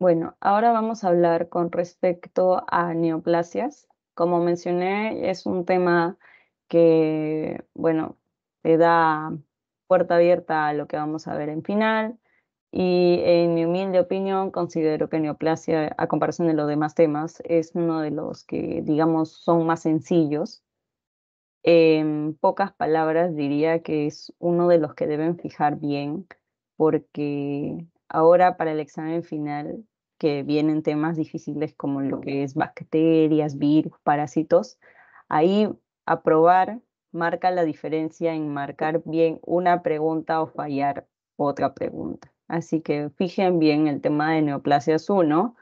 Bueno, ahora vamos a hablar con respecto a neoplasias. Como mencioné, es un tema que, bueno, te da puerta abierta a lo que vamos a ver en final. Y en mi humilde opinión, considero que neoplasia, a comparación de los demás temas, es uno de los que, digamos, son más sencillos. En pocas palabras, diría que es uno de los que deben fijar bien, porque ahora para el examen final, que vienen temas difíciles como lo que es bacterias, virus, parásitos, ahí aprobar marca la diferencia en marcar bien una pregunta o fallar otra pregunta. Así que fijen bien el tema de neoplasias 1,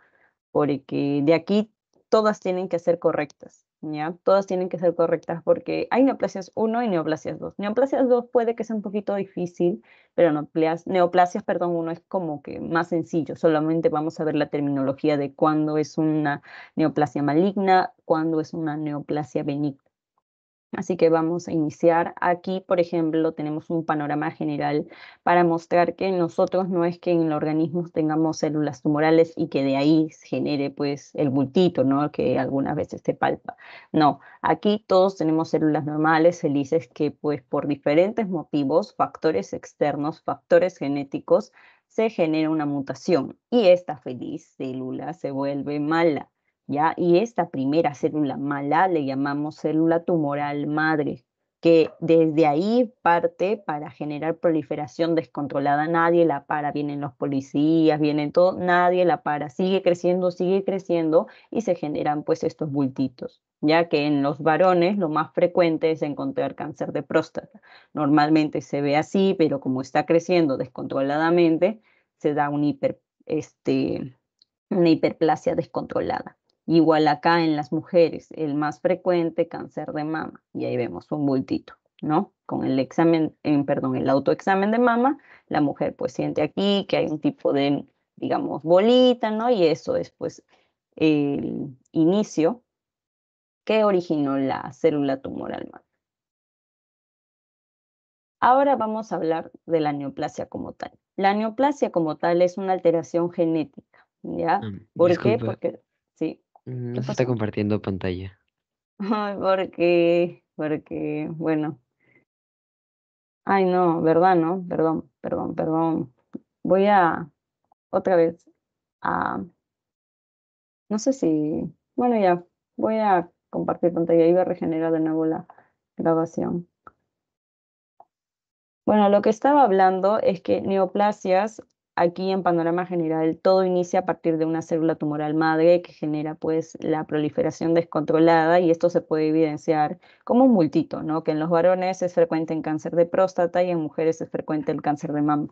porque de aquí todas tienen que ser correctas. ¿Ya? Todas tienen que ser correctas porque hay neoplasias 1 y neoplasias 2. Neoplasias 2 puede que sea un poquito difícil, pero neoplasias, neoplasias perdón, 1 es como que más sencillo. Solamente vamos a ver la terminología de cuándo es una neoplasia maligna, cuándo es una neoplasia benigna. Así que vamos a iniciar. Aquí, por ejemplo, tenemos un panorama general para mostrar que nosotros no es que en el organismo tengamos células tumorales y que de ahí genere pues el bultito, ¿no? Que algunas veces se palpa. No, aquí todos tenemos células normales, felices, que pues por diferentes motivos, factores externos, factores genéticos, se genera una mutación y esta feliz célula se vuelve mala ¿ya? Y esta primera célula mala le llamamos célula tumoral madre, que desde ahí parte para generar proliferación descontrolada. Nadie la para, vienen los policías, vienen todo, nadie la para, sigue creciendo, sigue creciendo y se generan pues estos bultitos, ya que en los varones lo más frecuente es encontrar cáncer de próstata. Normalmente se ve así, pero como está creciendo descontroladamente, se da un hiper, este, una hiperplasia descontrolada. Igual acá en las mujeres, el más frecuente cáncer de mama, y ahí vemos un bultito, ¿no? Con el examen, en, perdón, el autoexamen de mama, la mujer pues siente aquí que hay un tipo de, digamos, bolita, ¿no? Y eso es pues el inicio que originó la célula tumoral mama. Ahora vamos a hablar de la neoplasia como tal. La neoplasia como tal es una alteración genética, ¿ya? Mm, ¿Por qué? Porque, no se está compartiendo pantalla. Ay, porque, porque, bueno. Ay, no, ¿verdad? No, perdón, perdón, perdón. Voy a, otra vez, a, no sé si, bueno, ya, voy a compartir pantalla y voy a regenerar de nuevo la grabación. Bueno, lo que estaba hablando es que neoplasias Aquí en panorama general, todo inicia a partir de una célula tumoral madre que genera pues la proliferación descontrolada y esto se puede evidenciar como un multito, ¿no? Que en los varones es frecuente en cáncer de próstata y en mujeres es frecuente el cáncer de mama.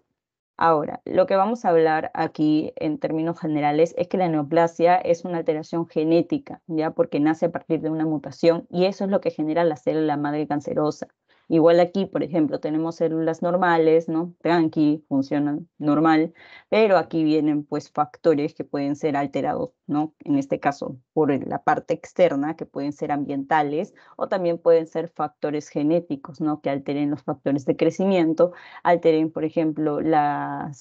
Ahora, lo que vamos a hablar aquí en términos generales es que la neoplasia es una alteración genética, ¿ya? Porque nace a partir de una mutación y eso es lo que genera la célula madre cancerosa. Igual aquí, por ejemplo, tenemos células normales, ¿no? Tranqui, funcionan normal, pero aquí vienen pues factores que pueden ser alterados, ¿no? En este caso, por la parte externa, que pueden ser ambientales, o también pueden ser factores genéticos, ¿no? Que alteren los factores de crecimiento, alteren, por ejemplo, la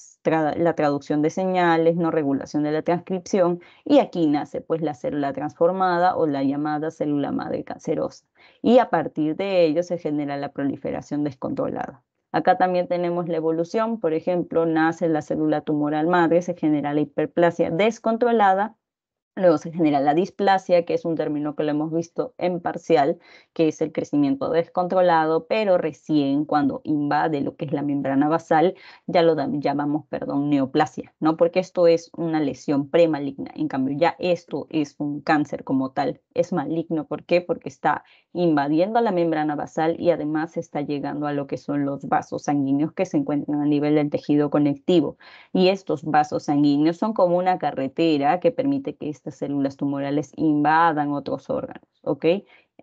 traducción de señales, ¿no? Regulación de la transcripción, y aquí nace pues la célula transformada o la llamada célula madre cancerosa. Y a partir de ello se genera la proliferación descontrolada. Acá también tenemos la evolución, por ejemplo, nace la célula tumoral madre, se genera la hiperplasia descontrolada Luego se genera la displasia, que es un término que lo hemos visto en parcial, que es el crecimiento descontrolado, pero recién cuando invade lo que es la membrana basal, ya lo llamamos, perdón, neoplasia, ¿no? Porque esto es una lesión premaligna. En cambio, ya esto es un cáncer como tal. Es maligno, ¿por qué? Porque está invadiendo la membrana basal y además está llegando a lo que son los vasos sanguíneos que se encuentran a nivel del tejido conectivo. Y estos vasos sanguíneos son como una carretera que permite que células tumorales invadan otros órganos, ¿ok?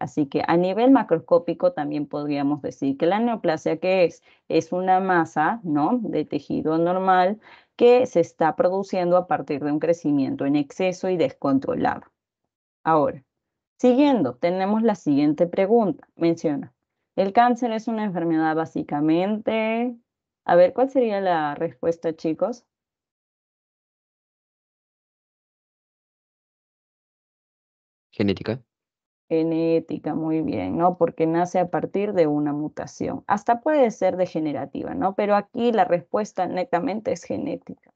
Así que a nivel macroscópico también podríamos decir que la neoplasia, ¿qué es? Es una masa, ¿no? De tejido normal que se está produciendo a partir de un crecimiento en exceso y descontrolado. Ahora, Siguiendo, tenemos la siguiente pregunta. Menciona, ¿el cáncer es una enfermedad básicamente? A ver, ¿cuál sería la respuesta, chicos? Genética. Genética, muy bien, ¿no? Porque nace a partir de una mutación. Hasta puede ser degenerativa, ¿no? Pero aquí la respuesta netamente es genética.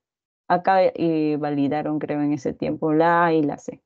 Acá eh, validaron, creo, en ese tiempo la A y la C.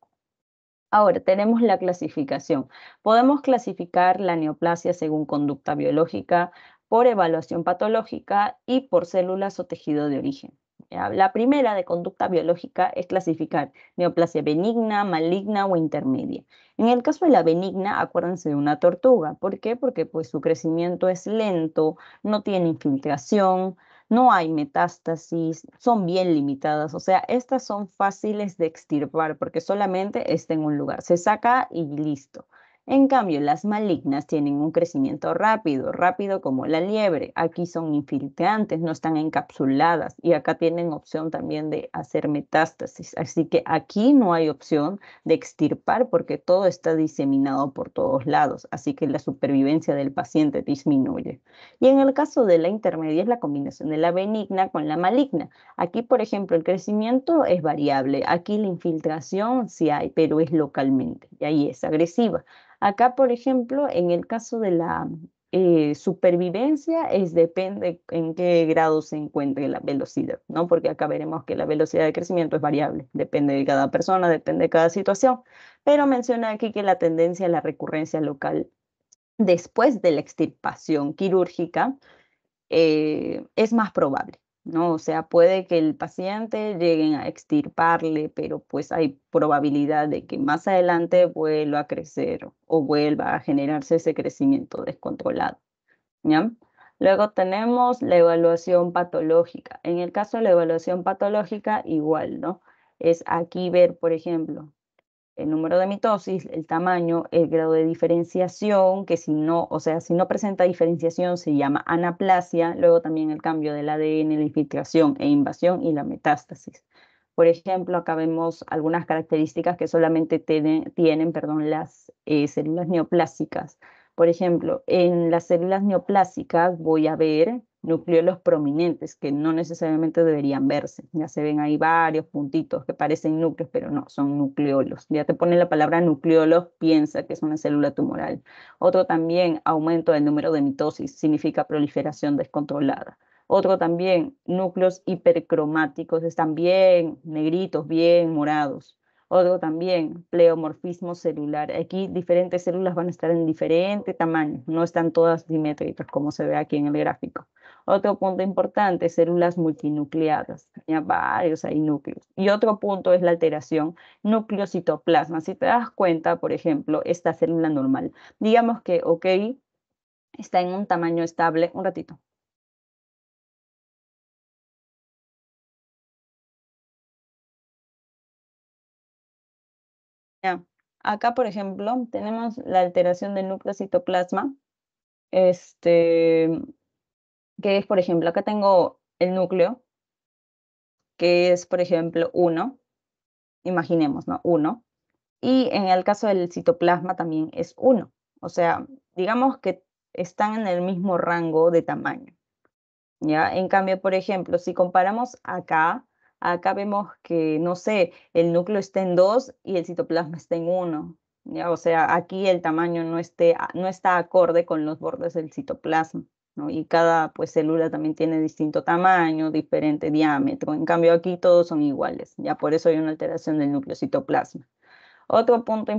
Ahora, tenemos la clasificación. Podemos clasificar la neoplasia según conducta biológica, por evaluación patológica y por células o tejido de origen. La primera de conducta biológica es clasificar neoplasia benigna, maligna o intermedia. En el caso de la benigna, acuérdense de una tortuga. ¿Por qué? Porque pues, su crecimiento es lento, no tiene infiltración, no hay metástasis, son bien limitadas, o sea, estas son fáciles de extirpar porque solamente está en un lugar, se saca y listo. En cambio, las malignas tienen un crecimiento rápido, rápido como la liebre. Aquí son infiltrantes, no están encapsuladas y acá tienen opción también de hacer metástasis. Así que aquí no hay opción de extirpar porque todo está diseminado por todos lados. Así que la supervivencia del paciente disminuye. Y en el caso de la intermedia es la combinación de la benigna con la maligna. Aquí, por ejemplo, el crecimiento es variable. Aquí la infiltración sí hay, pero es localmente y ahí es agresiva. Acá, por ejemplo, en el caso de la eh, supervivencia, es depende en qué grado se encuentre la velocidad, ¿no? Porque acá veremos que la velocidad de crecimiento es variable, depende de cada persona, depende de cada situación, pero menciona aquí que la tendencia a la recurrencia local después de la extirpación quirúrgica eh, es más probable. ¿No? O sea, puede que el paciente lleguen a extirparle, pero pues hay probabilidad de que más adelante vuelva a crecer o vuelva a generarse ese crecimiento descontrolado, ¿ya? Luego tenemos la evaluación patológica. En el caso de la evaluación patológica, igual, ¿no? Es aquí ver, por ejemplo, el número de mitosis, el tamaño, el grado de diferenciación, que si no, o sea, si no presenta diferenciación se llama anaplasia, luego también el cambio del ADN, la infiltración e invasión y la metástasis. Por ejemplo, acá vemos algunas características que solamente tienen, tienen perdón, las eh, células neoplásicas. Por ejemplo, en las células neoplásicas voy a ver nucleolos prominentes que no necesariamente deberían verse. Ya se ven ahí varios puntitos que parecen núcleos, pero no, son nucleolos. Ya te pone la palabra nucleolos, piensa que es una célula tumoral. Otro también, aumento del número de mitosis, significa proliferación descontrolada. Otro también, núcleos hipercromáticos, están bien negritos, bien morados. Otro también, pleomorfismo celular. Aquí diferentes células van a estar en diferente tamaño, no están todas simétricas como se ve aquí en el gráfico. Otro punto importante, células multinucleadas, varios hay núcleos. Y otro punto es la alteración núcleo-citoplasma. Si te das cuenta, por ejemplo, esta célula normal, digamos que, ok, está en un tamaño estable, un ratito. Acá, por ejemplo, tenemos la alteración del núcleo citoplasma, este, que es, por ejemplo, acá tengo el núcleo, que es, por ejemplo, 1, imaginemos, ¿no? 1, y en el caso del citoplasma también es 1, o sea, digamos que están en el mismo rango de tamaño, ¿ya? En cambio, por ejemplo, si comparamos acá, Acá vemos que, no sé, el núcleo está en 2 y el citoplasma está en 1. O sea, aquí el tamaño no, esté, no está acorde con los bordes del citoplasma. ¿no? Y cada pues, célula también tiene distinto tamaño, diferente diámetro. En cambio, aquí todos son iguales. Ya por eso hay una alteración del núcleo citoplasma. Otro punto,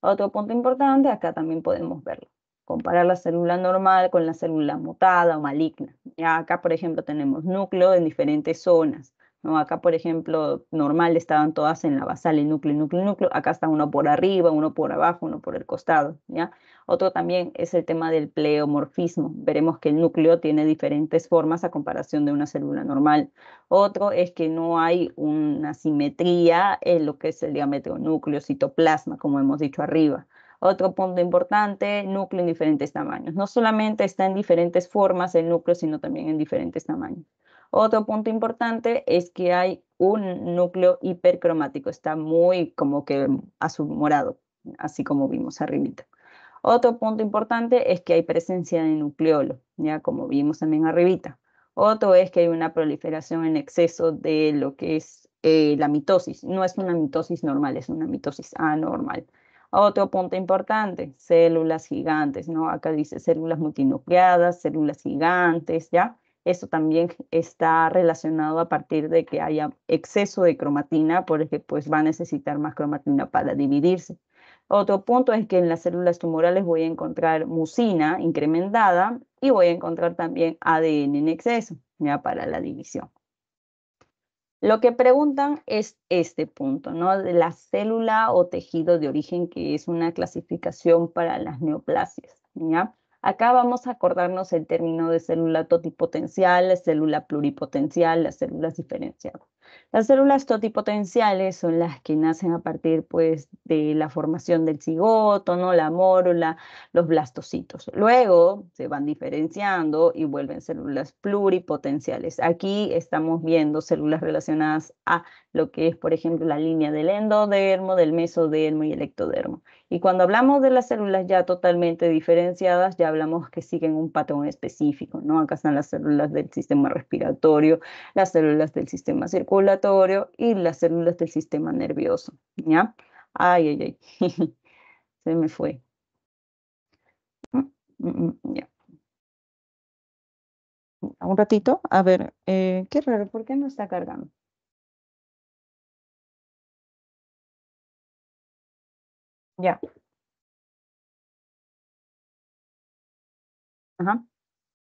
otro punto importante, acá también podemos verlo comparar la célula normal con la célula mutada o maligna. Acá, por ejemplo, tenemos núcleo en diferentes zonas. Acá, por ejemplo, normal estaban todas en la basal, el núcleo, núcleo, núcleo. Acá está uno por arriba, uno por abajo, uno por el costado, ¿ya? Otro también es el tema del pleomorfismo. Veremos que el núcleo tiene diferentes formas a comparación de una célula normal. Otro es que no hay una simetría en lo que es el diámetro núcleo-citoplasma, como hemos dicho arriba. Otro punto importante, núcleo en diferentes tamaños. No solamente está en diferentes formas el núcleo, sino también en diferentes tamaños. Otro punto importante es que hay un núcleo hipercromático, está muy como que azul morado, así como vimos arribita. Otro punto importante es que hay presencia de nucleolo, ya como vimos también arribita. Otro es que hay una proliferación en exceso de lo que es eh, la mitosis. No es una mitosis normal, es una mitosis anormal. Otro punto importante, células gigantes, ¿no? Acá dice células multinucleadas, células gigantes, ¿ya? Esto también está relacionado a partir de que haya exceso de cromatina, porque pues va a necesitar más cromatina para dividirse. Otro punto es que en las células tumorales voy a encontrar mucina incrementada y voy a encontrar también ADN en exceso, ya para la división. Lo que preguntan es este punto, ¿no? De la célula o tejido de origen, que es una clasificación para las neoplasias, ¿ya? Acá vamos a acordarnos el término de célula totipotencial, la célula pluripotencial, las células diferenciadas. Las células totipotenciales son las que nacen a partir pues, de la formación del cigoto, ¿no? la mórula, los blastocitos. Luego se van diferenciando y vuelven células pluripotenciales. Aquí estamos viendo células relacionadas a lo que es, por ejemplo, la línea del endodermo, del mesodermo y el ectodermo. Y cuando hablamos de las células ya totalmente diferenciadas, ya hablamos que siguen un patrón específico, ¿no? Acá están las células del sistema respiratorio, las células del sistema circulatorio y las células del sistema nervioso, ¿ya? Ay, ay, ay, se me fue. Mm, mm, mm, ya. Un ratito, a ver, eh, qué raro, ¿por qué no está cargando? Ya. Ajá.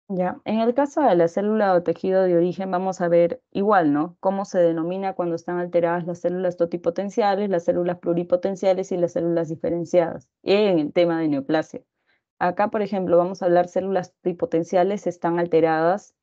Ya. En el caso de la célula o tejido de origen, vamos a ver igual, ¿no? Cómo se denomina cuando están alteradas las células totipotenciales, las células pluripotenciales y las células diferenciadas. En el tema de neoplasia. Acá, por ejemplo, vamos a hablar células totipotenciales, están alteradas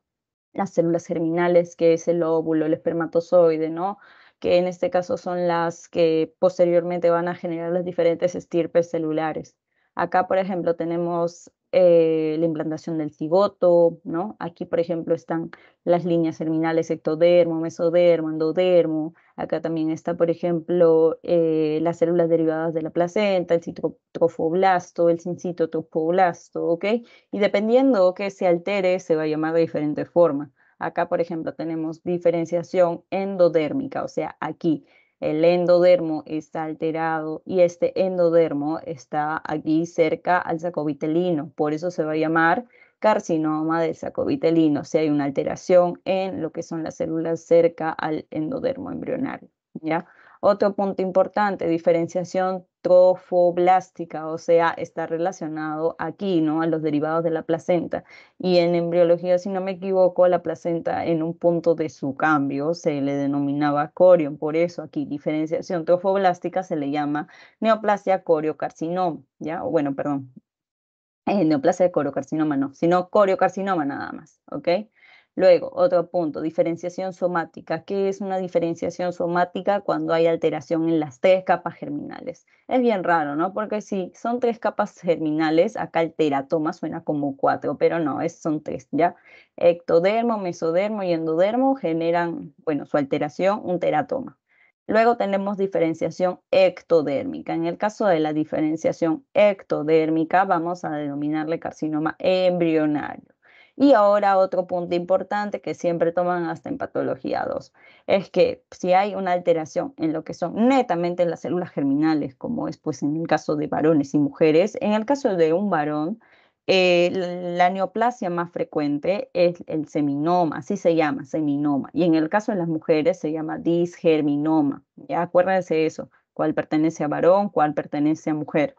las células germinales, que es el óvulo, el espermatozoide, ¿no? que en este caso son las que posteriormente van a generar las diferentes estirpes celulares. Acá, por ejemplo, tenemos eh, la implantación del cigoto, ¿no? Aquí, por ejemplo, están las líneas terminales ectodermo, mesodermo, endodermo. Acá también está, por ejemplo, eh, las células derivadas de la placenta, el citrotrofoblasto, el sincitotropoblasto, ¿ok? Y dependiendo que se altere, se va a llamar de diferente forma. Acá, por ejemplo, tenemos diferenciación endodérmica, o sea, aquí el endodermo está alterado y este endodermo está aquí cerca al sacovitelino, por eso se va a llamar carcinoma del sacovitelino, si hay una alteración en lo que son las células cerca al endodermo embrionario, ¿ya? Otro punto importante, diferenciación trofoblástica, o sea, está relacionado aquí, ¿no? A los derivados de la placenta. Y en embriología, si no me equivoco, la placenta en un punto de su cambio se le denominaba corion. Por eso aquí, diferenciación trofoblástica se le llama neoplasia coriocarcinoma, ¿ya? O bueno, perdón, eh, neoplasia coriocarcinoma no, sino coriocarcinoma nada más, ¿ok? Luego, otro punto, diferenciación somática. ¿Qué es una diferenciación somática cuando hay alteración en las tres capas germinales? Es bien raro, ¿no? Porque si son tres capas germinales, acá el teratoma suena como cuatro, pero no, es, son tres, ¿ya? Ectodermo, mesodermo y endodermo generan, bueno, su alteración, un teratoma. Luego tenemos diferenciación ectodérmica. En el caso de la diferenciación ectodérmica, vamos a denominarle carcinoma embrionario. Y ahora otro punto importante que siempre toman hasta en patología 2 es que si hay una alteración en lo que son netamente las células germinales, como es pues en el caso de varones y mujeres, en el caso de un varón, eh, la neoplasia más frecuente es el seminoma, así se llama, seminoma. Y en el caso de las mujeres se llama disgerminoma. Ya acuérdense eso, cuál pertenece a varón, cuál pertenece a mujer.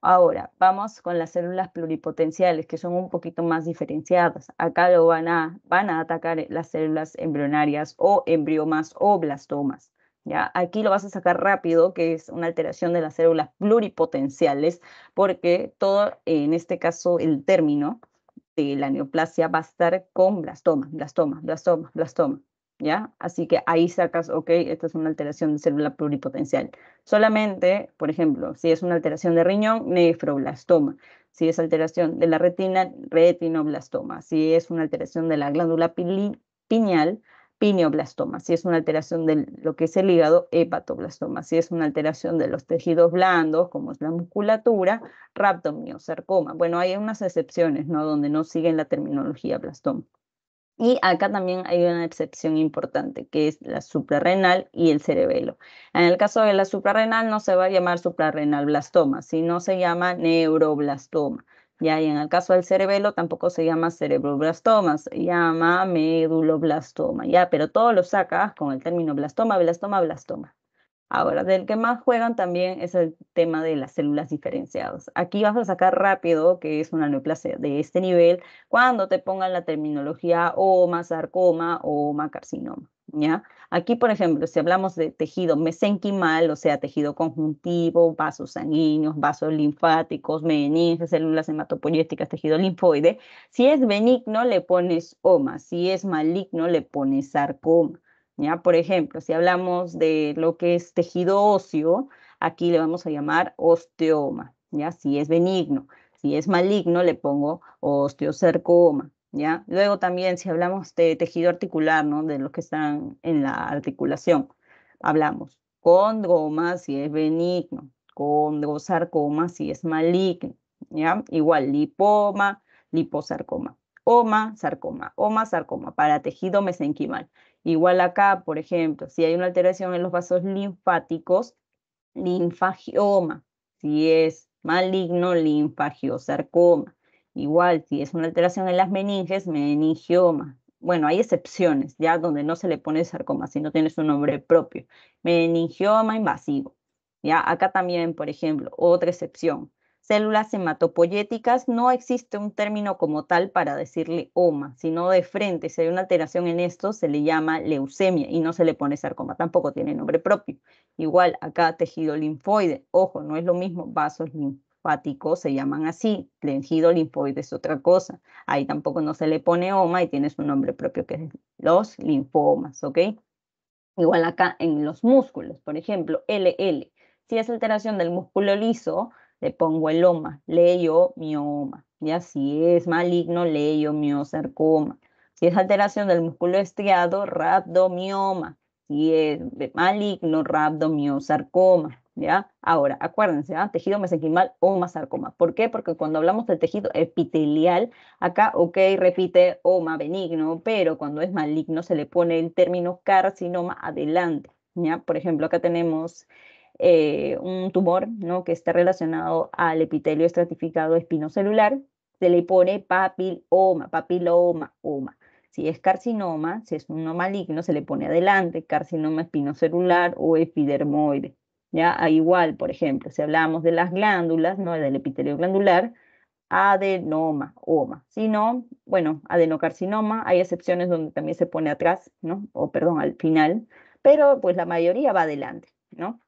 Ahora, vamos con las células pluripotenciales, que son un poquito más diferenciadas. Acá lo van a, van a atacar las células embrionarias o embriomas o blastomas. ¿ya? Aquí lo vas a sacar rápido, que es una alteración de las células pluripotenciales, porque todo, en este caso, el término de la neoplasia va a estar con blastoma, blastoma, blastoma, blastoma. ¿Ya? Así que ahí sacas, ok, esta es una alteración de célula pluripotencial. Solamente, por ejemplo, si es una alteración de riñón, nefroblastoma. Si es alteración de la retina, retinoblastoma. Si es una alteración de la glándula pineal, pineoblastoma. Si es una alteración de lo que es el hígado, hepatoblastoma. Si es una alteración de los tejidos blandos, como es la musculatura, rhabdomiosarcoma. Bueno, hay unas excepciones, ¿no? Donde no siguen la terminología blastoma. Y acá también hay una excepción importante, que es la suprarrenal y el cerebelo. En el caso de la suprarrenal no se va a llamar suprarrenal blastoma, sino se llama neuroblastoma. Ya, y en el caso del cerebelo tampoco se llama cerebroblastoma, se llama meduloblastoma, ya, pero todo lo sacas con el término blastoma, blastoma, blastoma. Ahora, del que más juegan también es el tema de las células diferenciadas. Aquí vas a sacar rápido que es una neoplasia de este nivel cuando te pongan la terminología oma, sarcoma o oma carcinoma. ¿ya? Aquí, por ejemplo, si hablamos de tejido mesenquimal, o sea, tejido conjuntivo, vasos sanguíneos, vasos linfáticos, meninges, células hematopoyéticas, tejido linfoide, si es benigno le pones oma, si es maligno le pones sarcoma. ¿Ya? Por ejemplo, si hablamos de lo que es tejido óseo, aquí le vamos a llamar osteoma, ¿ya? Si es benigno. Si es maligno, le pongo osteosarcoma, ¿ya? Luego también, si hablamos de tejido articular, ¿no? De los que están en la articulación, hablamos condroma si es benigno, condrosarcoma si es maligno, ¿ya? Igual lipoma, liposarcoma, oma, sarcoma, oma, sarcoma, para tejido mesenquimal. Igual acá, por ejemplo, si hay una alteración en los vasos linfáticos, linfagioma. Si es maligno, linfagiosarcoma. Igual, si es una alteración en las meninges, meningioma. Bueno, hay excepciones, ya donde no se le pone sarcoma, si no tiene su nombre propio. Meningioma invasivo. Ya, acá también, por ejemplo, otra excepción células hematopoyéticas, no existe un término como tal para decirle OMA, sino de frente, si hay una alteración en esto, se le llama leucemia y no se le pone sarcoma, tampoco tiene nombre propio. Igual acá tejido linfoide, ojo, no es lo mismo, vasos linfáticos se llaman así, tejido linfoide es otra cosa. Ahí tampoco no se le pone OMA y tiene su nombre propio que es los linfomas, ¿ok? Igual acá en los músculos, por ejemplo, LL, si es alteración del músculo liso, le pongo el oma, mioma. Ya si es maligno, miosarcoma. Si es alteración del músculo estriado, rhabdomioma. Si es maligno, rhabdomiosarcoma. ¿Ya? Ahora, acuérdense, ¿ah? tejido mesenquimal o sarcoma. ¿Por qué? Porque cuando hablamos del tejido epitelial, acá, ok, repite oma benigno, pero cuando es maligno se le pone el término carcinoma adelante. ¿ya? Por ejemplo, acá tenemos eh, un tumor ¿no? que está relacionado al epitelio estratificado espinocelular, se le pone papiloma, papiloma, oma. Si es carcinoma, si es uno maligno, se le pone adelante carcinoma espinocelular o epidermoide. ¿ya? igual, por ejemplo, si hablamos de las glándulas, ¿no? del epitelio glandular, adenoma, oma. Si no, bueno, adenocarcinoma, hay excepciones donde también se pone atrás, ¿no? O perdón, al final, pero pues la mayoría va adelante, ¿no?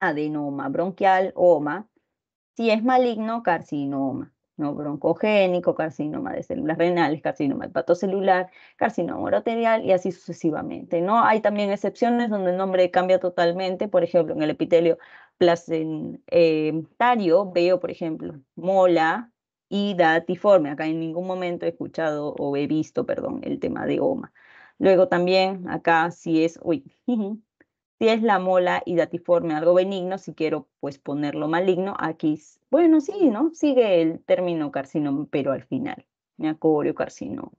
Adenoma bronquial, OMA, si es maligno, carcinoma, no broncogénico, carcinoma de células renales, carcinoma hepatocelular, carcinoma uroterial y así sucesivamente. ¿no? Hay también excepciones donde el nombre cambia totalmente, por ejemplo, en el epitelio placentario veo, por ejemplo, mola y datiforme. Acá en ningún momento he escuchado o he visto, perdón, el tema de OMA. Luego también acá si es, uy, si es la mola datiforme algo benigno, si quiero pues ponerlo maligno, aquí, bueno, sí, ¿no? Sigue el término carcinoma, pero al final, ¿ya? carcinoma.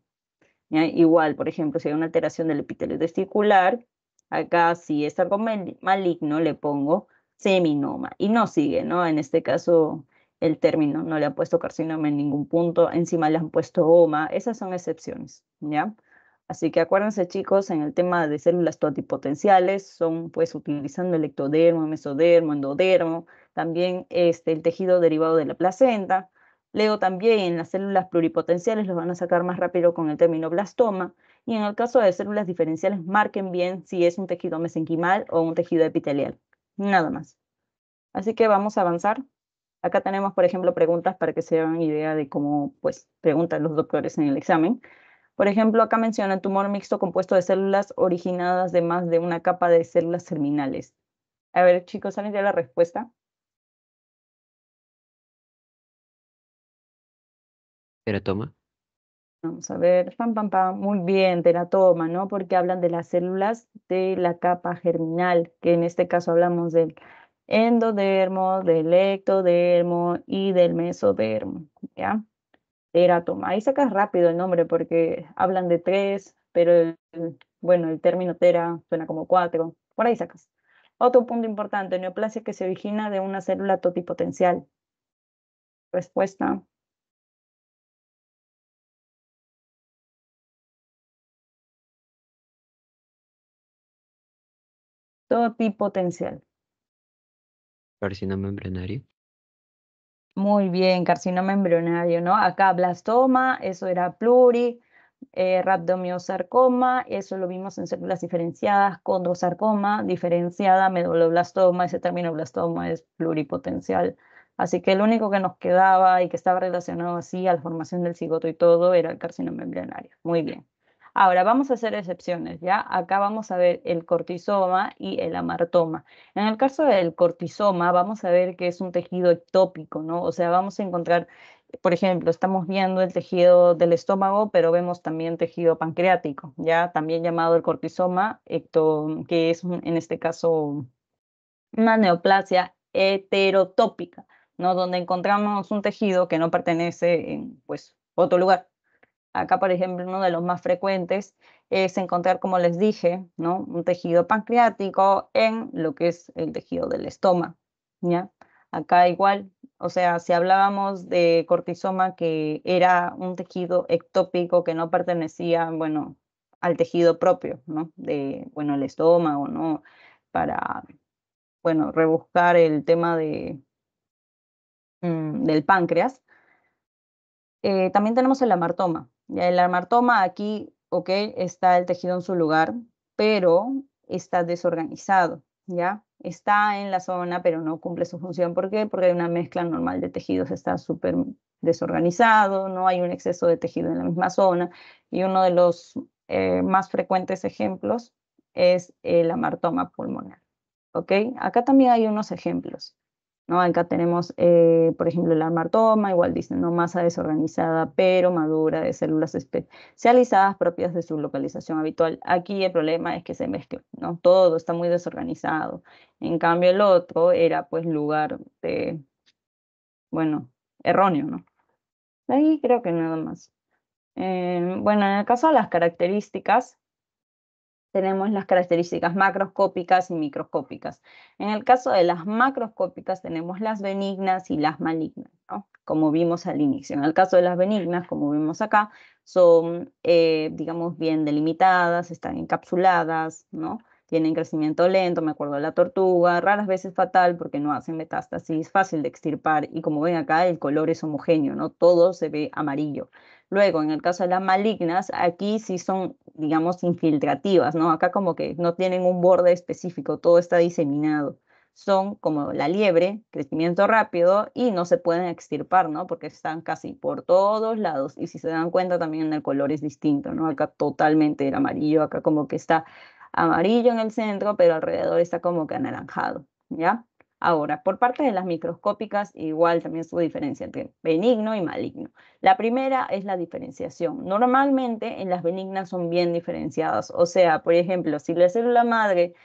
Igual, por ejemplo, si hay una alteración del epitelio testicular, acá si es algo maligno le pongo seminoma y no sigue, ¿no? En este caso el término no le ha puesto carcinoma en ningún punto, encima le han puesto oma, esas son excepciones, ¿ya? Así que acuérdense chicos, en el tema de células totipotenciales, son pues utilizando ectodermo, mesodermo, endodermo, también este, el tejido derivado de la placenta. Luego también en las células pluripotenciales los van a sacar más rápido con el término blastoma. Y en el caso de células diferenciales, marquen bien si es un tejido mesenquimal o un tejido epitelial. Nada más. Así que vamos a avanzar. Acá tenemos, por ejemplo, preguntas para que se hagan idea de cómo pues, preguntan los doctores en el examen. Por ejemplo, acá menciona tumor mixto compuesto de células originadas de más de una capa de células terminales. A ver, chicos, ¿saben ya la respuesta? Teratoma. Vamos a ver, pam, pam, pam. Muy bien, teratoma, ¿no? Porque hablan de las células de la capa germinal, que en este caso hablamos del endodermo, del ectodermo y del mesodermo, ¿ya? Teratoma. Ahí sacas rápido el nombre porque hablan de tres, pero bueno, el término tera suena como cuatro. Por ahí sacas. Otro punto importante, neoplasia que se origina de una célula totipotencial. Respuesta. Totipotencial. Carcinoma embrionario. Muy bien, carcinoma embrionario, ¿no? Acá blastoma, eso era pluri, eh, eso lo vimos en células diferenciadas, condrosarcoma, diferenciada, meduloblastoma, ese término blastoma es pluripotencial. Así que el único que nos quedaba y que estaba relacionado así a la formación del cigoto y todo era el carcinoma embrionario. Muy bien. Ahora vamos a hacer excepciones, ¿ya? Acá vamos a ver el cortisoma y el amartoma. En el caso del cortisoma vamos a ver que es un tejido ectópico, ¿no? O sea, vamos a encontrar, por ejemplo, estamos viendo el tejido del estómago, pero vemos también tejido pancreático, ¿ya? También llamado el cortisoma, que es en este caso una neoplasia heterotópica, ¿no? Donde encontramos un tejido que no pertenece en, pues, otro lugar. Acá, por ejemplo, uno de los más frecuentes es encontrar, como les dije, ¿no? un tejido pancreático en lo que es el tejido del estómago. ¿ya? Acá igual, o sea, si hablábamos de cortisoma que era un tejido ectópico que no pertenecía, bueno, al tejido propio, ¿no? De, bueno, el estómago, ¿no? Para, bueno, rebuscar el tema de, mm, del páncreas. Eh, también tenemos el amartoma, el amartoma aquí, ok, está el tejido en su lugar, pero está desorganizado, ¿ya? Está en la zona, pero no cumple su función. ¿Por qué? Porque hay una mezcla normal de tejidos, está súper desorganizado, no hay un exceso de tejido en la misma zona. Y uno de los eh, más frecuentes ejemplos es el amartoma pulmonar, ¿ok? Acá también hay unos ejemplos. ¿No? Acá tenemos, eh, por ejemplo, el amartoma, igual dicen, ¿no? masa desorganizada, pero madura de células especializadas propias de su localización habitual. Aquí el problema es que se mezcla, ¿no? Todo está muy desorganizado. En cambio, el otro era, pues, lugar de, bueno, erróneo, ¿no? Ahí creo que nada más. Eh, bueno, en el caso de las características, tenemos las características macroscópicas y microscópicas. En el caso de las macroscópicas tenemos las benignas y las malignas, ¿no? como vimos al inicio. En el caso de las benignas, como vimos acá, son, eh, digamos, bien delimitadas, están encapsuladas, ¿no? tienen crecimiento lento, me acuerdo de la tortuga, raras veces fatal porque no hacen metástasis, fácil de extirpar y como ven acá el color es homogéneo, ¿no? Todo se ve amarillo. Luego, en el caso de las malignas, aquí sí son, digamos, infiltrativas, ¿no? Acá como que no tienen un borde específico, todo está diseminado. Son como la liebre, crecimiento rápido y no se pueden extirpar, ¿no? Porque están casi por todos lados. Y si se dan cuenta, también el color es distinto, ¿no? Acá totalmente era amarillo, acá como que está amarillo en el centro, pero alrededor está como que anaranjado, ¿ya? Ahora, por parte de las microscópicas, igual también su diferencia entre benigno y maligno. La primera es la diferenciación. Normalmente en las benignas son bien diferenciadas. O sea, por ejemplo, si la célula madre,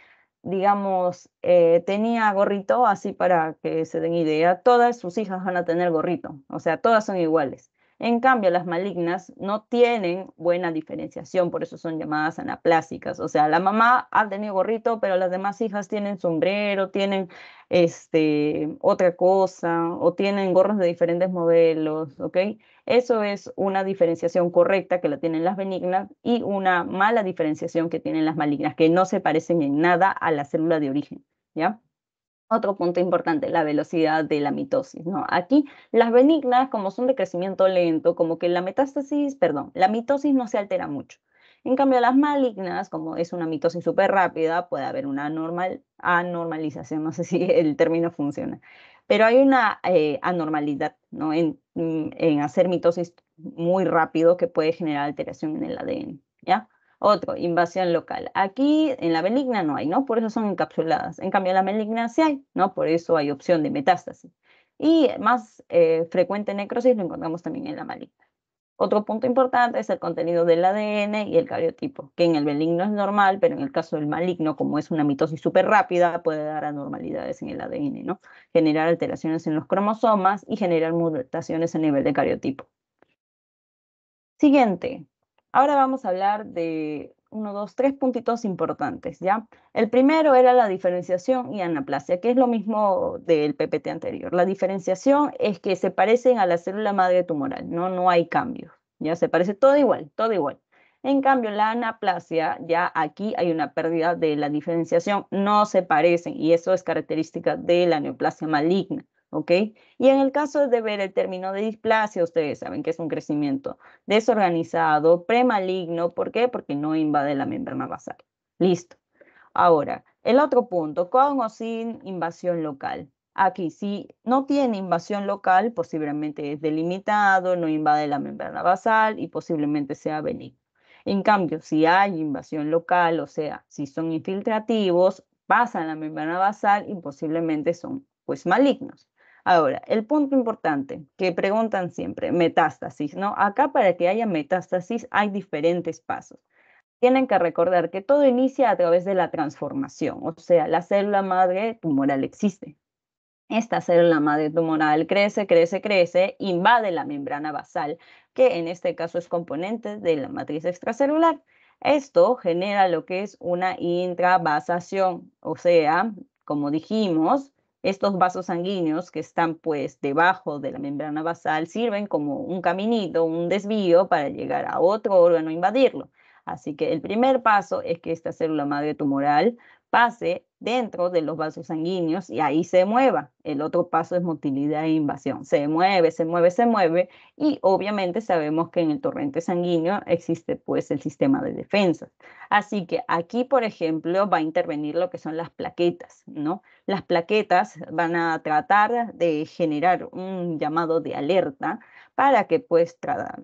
digamos, eh, tenía gorrito, así para que se den idea, todas sus hijas van a tener gorrito. O sea, todas son iguales. En cambio, las malignas no tienen buena diferenciación, por eso son llamadas anaplásicas. O sea, la mamá ha tenido gorrito, pero las demás hijas tienen sombrero, tienen este, otra cosa, o tienen gorros de diferentes modelos, ¿ok? Eso es una diferenciación correcta que la tienen las benignas y una mala diferenciación que tienen las malignas, que no se parecen en nada a la célula de origen, ¿ya? Otro punto importante, la velocidad de la mitosis. ¿no? Aquí las benignas, como son de crecimiento lento, como que la metástasis, perdón, la mitosis no se altera mucho. En cambio, las malignas, como es una mitosis súper rápida, puede haber una normal, anormalización, no sé si el término funciona, pero hay una eh, anormalidad ¿no? en, en hacer mitosis muy rápido que puede generar alteración en el ADN. ¿ya? Otro, invasión local. Aquí en la benigna no hay, ¿no? Por eso son encapsuladas. En cambio, en la maligna sí hay, ¿no? Por eso hay opción de metástasis. Y más eh, frecuente necrosis lo encontramos también en la maligna. Otro punto importante es el contenido del ADN y el cariotipo, que en el benigno es normal, pero en el caso del maligno, como es una mitosis súper rápida, puede dar anormalidades en el ADN, ¿no? Generar alteraciones en los cromosomas y generar mutaciones a nivel de cariotipo. Siguiente. Ahora vamos a hablar de uno, dos, tres puntitos importantes, ¿ya? El primero era la diferenciación y anaplasia, que es lo mismo del PPT anterior. La diferenciación es que se parecen a la célula madre tumoral, ¿no? No hay cambios, ya se parece todo igual, todo igual. En cambio, la anaplasia, ya aquí hay una pérdida de la diferenciación, no se parecen y eso es característica de la neoplasia maligna. ¿Ok? Y en el caso de ver el término de displasia, ustedes saben que es un crecimiento desorganizado, premaligno, ¿por qué? Porque no invade la membrana basal. Listo. Ahora, el otro punto, con o sin invasión local. Aquí, si no tiene invasión local, posiblemente es delimitado, no invade la membrana basal y posiblemente sea benigno. En cambio, si hay invasión local, o sea, si son infiltrativos, pasan la membrana basal y posiblemente son pues malignos. Ahora, el punto importante que preguntan siempre, metástasis, ¿no? Acá para que haya metástasis hay diferentes pasos. Tienen que recordar que todo inicia a través de la transformación, o sea, la célula madre tumoral existe. Esta célula madre tumoral crece, crece, crece, invade la membrana basal, que en este caso es componente de la matriz extracelular. Esto genera lo que es una intravasación, o sea, como dijimos, estos vasos sanguíneos que están pues debajo de la membrana basal sirven como un caminito, un desvío para llegar a otro órgano e invadirlo. Así que el primer paso es que esta célula madre tumoral pase dentro de los vasos sanguíneos y ahí se mueva. El otro paso es motilidad e invasión. Se mueve, se mueve, se mueve y obviamente sabemos que en el torrente sanguíneo existe pues el sistema de defensa. Así que aquí, por ejemplo, va a intervenir lo que son las plaquetas, ¿no? Las plaquetas van a tratar de generar un llamado de alerta para que pues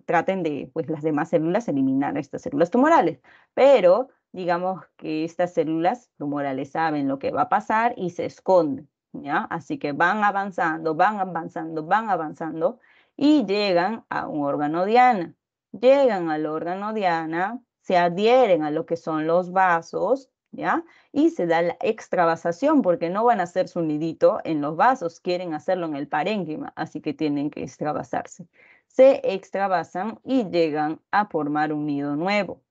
traten de pues las demás células eliminar estas células tumorales. Pero digamos que estas células tumorales saben lo que va a pasar y se esconden, ¿ya? Así que van avanzando, van avanzando, van avanzando y llegan a un órgano diana. Llegan al órgano diana, se adhieren a lo que son los vasos, ¿ya? Y se da la extravasación porque no van a hacer su nidito en los vasos, quieren hacerlo en el parénquima, así que tienen que extravasarse. Se extravasan y llegan a formar un nido nuevo.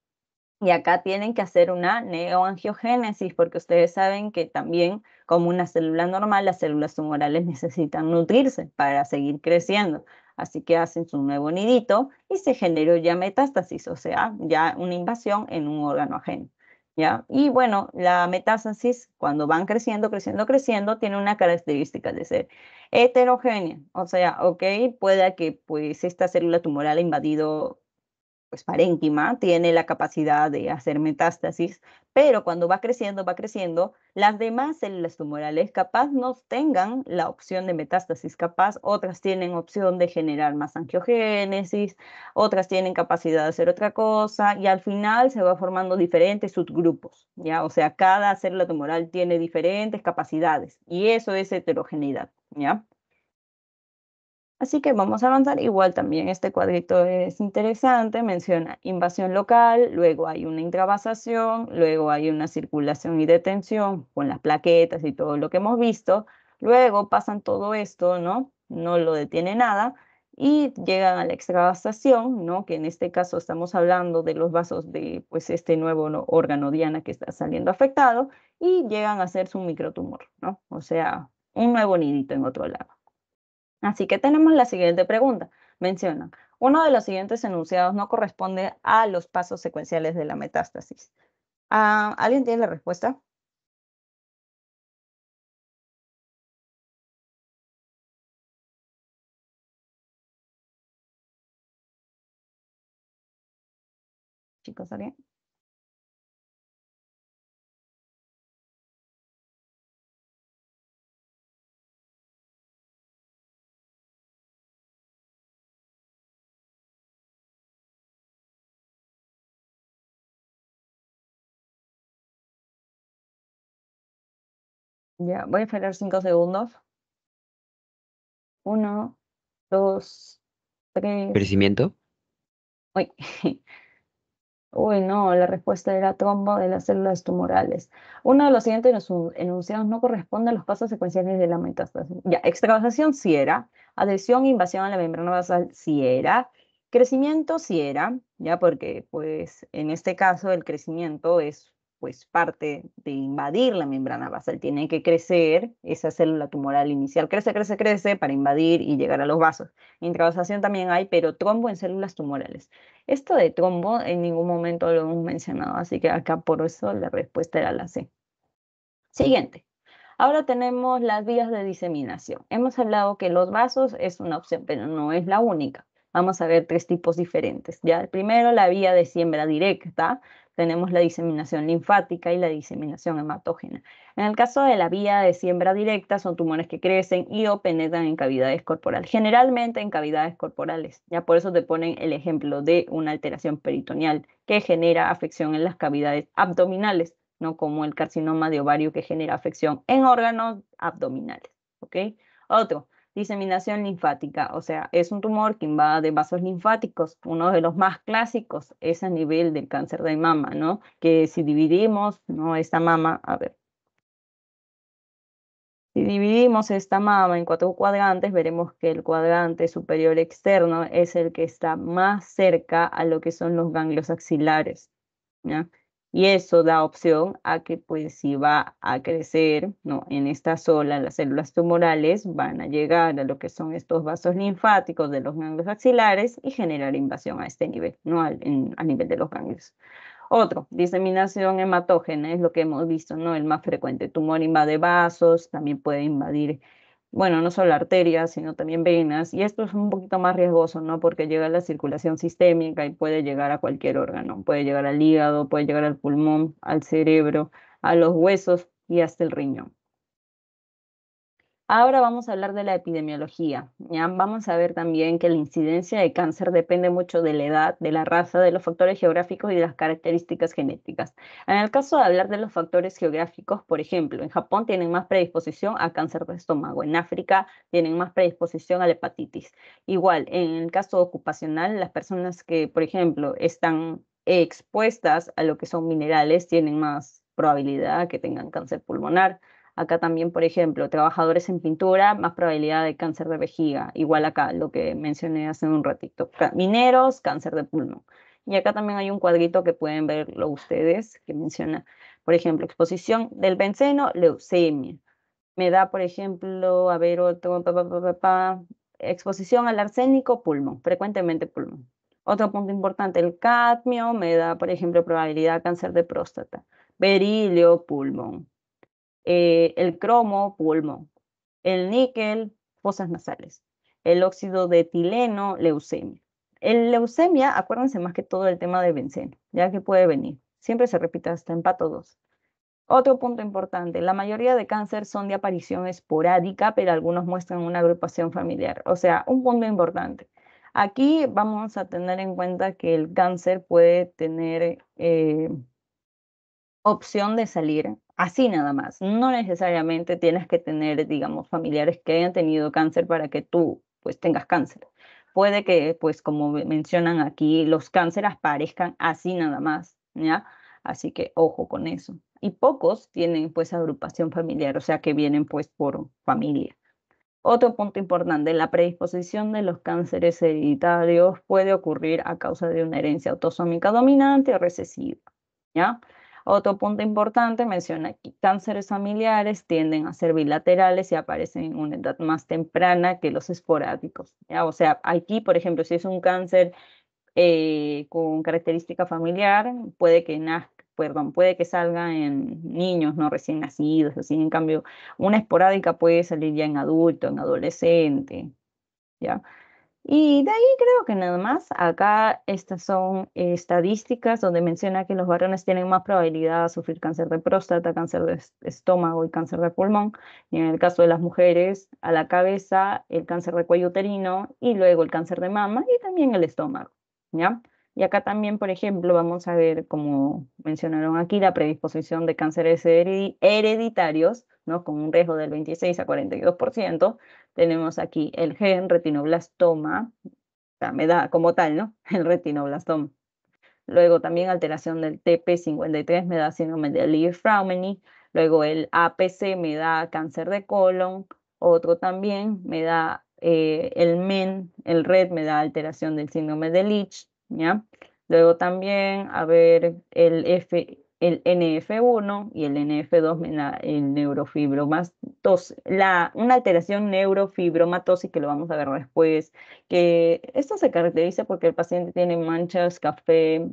Y acá tienen que hacer una neoangiogénesis porque ustedes saben que también como una célula normal, las células tumorales necesitan nutrirse para seguir creciendo. Así que hacen su nuevo nidito y se generó ya metástasis, o sea, ya una invasión en un órgano ajeno. ¿Ya? Y bueno, la metástasis, cuando van creciendo, creciendo, creciendo, tiene una característica de ser heterogénea. O sea, ok, puede que pues esta célula tumoral ha invadido pues parénquima, tiene la capacidad de hacer metástasis, pero cuando va creciendo, va creciendo, las demás células tumorales capaz no tengan la opción de metástasis, capaz otras tienen opción de generar más angiogénesis, otras tienen capacidad de hacer otra cosa y al final se va formando diferentes subgrupos, ¿ya? O sea, cada célula tumoral tiene diferentes capacidades y eso es heterogeneidad, ¿ya? Así que vamos a avanzar. Igual también este cuadrito es interesante. Menciona invasión local, luego hay una intravasación, luego hay una circulación y detención con las plaquetas y todo lo que hemos visto. Luego pasan todo esto, ¿no? No lo detiene nada y llegan a la extravasación, ¿no? Que en este caso estamos hablando de los vasos de pues este nuevo órgano diana que está saliendo afectado y llegan a ser su microtumor, ¿no? O sea, un nuevo nidito en otro lado. Así que tenemos la siguiente pregunta. Menciona, uno de los siguientes enunciados no corresponde a los pasos secuenciales de la metástasis. Ah, ¿Alguien tiene la respuesta? Chicos, ¿alguien? Ya, voy a esperar cinco segundos. Uno, dos, tres. ¿Crecimiento? Uy. Uy, no, la respuesta era trombo de las células tumorales. Uno de los siguientes enunciados no corresponde a los pasos secuenciales de la metástasis. Ya, extravasación sí era, adhesión e invasión a la membrana basal sí era, Crecimiento sí era, ya porque pues en este caso el crecimiento es pues parte de invadir la membrana basal. Tiene que crecer esa célula tumoral inicial. Crece, crece, crece para invadir y llegar a los vasos. Intravasación también hay, pero trombo en células tumorales. Esto de trombo en ningún momento lo hemos mencionado, así que acá por eso la respuesta era la C. Siguiente. Ahora tenemos las vías de diseminación. Hemos hablado que los vasos es una opción, pero no es la única. Vamos a ver tres tipos diferentes. Ya primero, la vía de siembra directa, tenemos la diseminación linfática y la diseminación hematógena. En el caso de la vía de siembra directa, son tumores que crecen y o penetran en cavidades corporales, generalmente en cavidades corporales. Ya por eso te ponen el ejemplo de una alteración peritoneal que genera afección en las cavidades abdominales, no como el carcinoma de ovario que genera afección en órganos abdominales. Otro, diseminación linfática, o sea, es un tumor que invade vasos linfáticos. Uno de los más clásicos es a nivel del cáncer de mama, ¿no? Que si dividimos, ¿no? Esta mama, a ver. Si dividimos esta mama en cuatro cuadrantes, veremos que el cuadrante superior externo es el que está más cerca a lo que son los ganglios axilares, ¿ya? Y eso da opción a que pues si va a crecer ¿no? en esta zona, las células tumorales van a llegar a lo que son estos vasos linfáticos de los ganglios axilares y generar invasión a este nivel, ¿no? a nivel de los ganglios. Otro, diseminación hematógena, es lo que hemos visto, ¿no? El más frecuente. Tumor invade vasos, también puede invadir bueno, no solo arterias, sino también venas, y esto es un poquito más riesgoso, ¿no? Porque llega a la circulación sistémica y puede llegar a cualquier órgano, puede llegar al hígado, puede llegar al pulmón, al cerebro, a los huesos y hasta el riñón. Ahora vamos a hablar de la epidemiología. ¿ya? Vamos a ver también que la incidencia de cáncer depende mucho de la edad, de la raza, de los factores geográficos y de las características genéticas. En el caso de hablar de los factores geográficos, por ejemplo, en Japón tienen más predisposición a cáncer de estómago, en África tienen más predisposición a la hepatitis. Igual, en el caso ocupacional, las personas que, por ejemplo, están expuestas a lo que son minerales tienen más probabilidad que tengan cáncer pulmonar. Acá también, por ejemplo, trabajadores en pintura, más probabilidad de cáncer de vejiga. Igual acá, lo que mencioné hace un ratito. Mineros, cáncer de pulmón. Y acá también hay un cuadrito que pueden verlo ustedes, que menciona, por ejemplo, exposición del benceno, leucemia. Me da, por ejemplo, a ver otro, exposición al arsénico, pulmón, frecuentemente pulmón. Otro punto importante, el cadmio me da, por ejemplo, probabilidad de cáncer de próstata. Berilio, pulmón. Eh, el cromo, pulmón, el níquel, fosas nasales, el óxido de etileno, leucemia. El leucemia, acuérdense más que todo el tema de benceno, ya que puede venir. Siempre se repite hasta en pato 2. Otro punto importante, la mayoría de cáncer son de aparición esporádica, pero algunos muestran una agrupación familiar. O sea, un punto importante. Aquí vamos a tener en cuenta que el cáncer puede tener eh, opción de salir así nada más. No necesariamente tienes que tener, digamos, familiares que hayan tenido cáncer para que tú pues tengas cáncer. Puede que, pues como mencionan aquí, los cánceres aparezcan así nada más, ¿ya? Así que ojo con eso. Y pocos tienen pues agrupación familiar, o sea que vienen pues por familia. Otro punto importante, la predisposición de los cánceres hereditarios puede ocurrir a causa de una herencia autosómica dominante o recesiva, ¿ya? Otro punto importante menciona que cánceres familiares tienden a ser bilaterales y aparecen en una edad más temprana que los esporádicos. O sea, aquí, por ejemplo, si es un cáncer eh, con característica familiar, puede que perdón, puede que salga en niños no recién nacidos, así en cambio, una esporádica puede salir ya en adulto, en adolescente, ¿ya? Y de ahí creo que nada más. Acá estas son estadísticas donde menciona que los varones tienen más probabilidad de sufrir cáncer de próstata, cáncer de estómago y cáncer de pulmón. Y en el caso de las mujeres, a la cabeza, el cáncer de cuello uterino y luego el cáncer de mama y también el estómago. ¿Ya? Y acá también, por ejemplo, vamos a ver, como mencionaron aquí, la predisposición de cánceres hereditarios, ¿no? con un riesgo del 26 a 42%. Tenemos aquí el gen retinoblastoma, me da como tal, ¿no? El retinoblastoma. Luego también alteración del TP53 me da síndrome de Lee-Fraumeni. Luego el APC me da cáncer de colon. Otro también me da eh, el MEN, el red me da alteración del síndrome de Leach, Luego también, a ver, el, F, el NF1 y el NF2 me da el neurofibromatosis, la, una alteración neurofibromatosis que lo vamos a ver después, que esto se caracteriza porque el paciente tiene manchas café,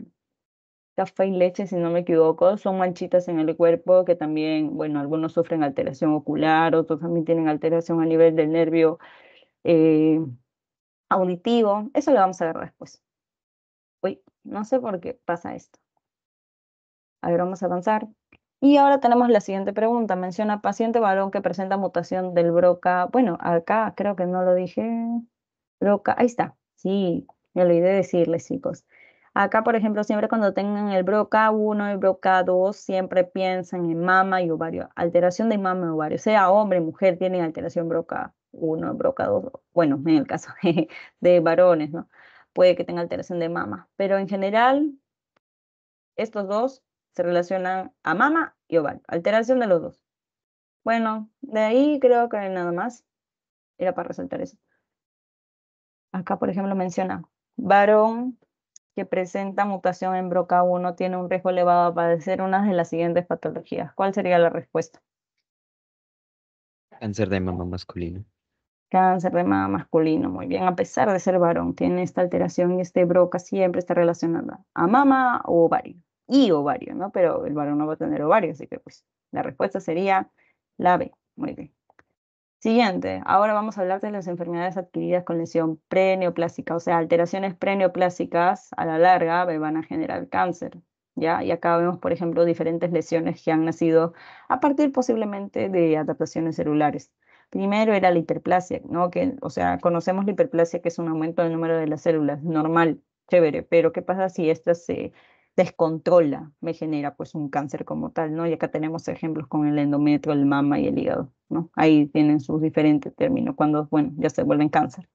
café y leche, si no me equivoco, son manchitas en el cuerpo que también, bueno, algunos sufren alteración ocular, otros también tienen alteración a nivel del nervio eh, auditivo. Eso lo vamos a ver después. Uy, no sé por qué pasa esto. A ver, vamos a avanzar. Y ahora tenemos la siguiente pregunta. Menciona paciente varón que presenta mutación del broca. Bueno, acá creo que no lo dije. Broca, ahí está. Sí, me olvidé decirles, chicos. Acá, por ejemplo, siempre cuando tengan el BRCA1 y el BRCA2, siempre piensan en mama y ovario. Alteración de mama y ovario. Sea hombre, mujer, tienen alteración BRCA1, BRCA2. Bueno, en el caso de, varones, ¿no? Puede que tenga alteración de mama. Pero en general, estos dos se relacionan a mama y ovario. Alteración de los dos. Bueno, de ahí creo que nada más. Era para resaltar eso. Acá, por ejemplo, menciona varón que presenta mutación en BRCA1 tiene un riesgo elevado a padecer una de las siguientes patologías. ¿Cuál sería la respuesta? Cáncer de mama masculino. Cáncer de mama masculino, muy bien. A pesar de ser varón, tiene esta alteración y este broca siempre está relacionada a mama o ovario. Y ovario, ¿no? Pero el varón no va a tener ovario, así que pues la respuesta sería la B. Muy bien. Siguiente, ahora vamos a hablar de las enfermedades adquiridas con lesión preneoplásica, o sea, alteraciones preneoplásicas a la larga van a generar cáncer. ¿ya? Y acá vemos, por ejemplo, diferentes lesiones que han nacido a partir posiblemente de adaptaciones celulares. Primero era la hiperplasia, ¿no? Que, o sea, conocemos la hiperplasia que es un aumento del número de las células, normal, chévere, pero ¿qué pasa si estas se descontrola, me genera pues un cáncer como tal, ¿no? Y acá tenemos ejemplos con el endometrio, el mama y el hígado, ¿no? Ahí tienen sus diferentes términos, cuando, bueno, ya se vuelven cáncer.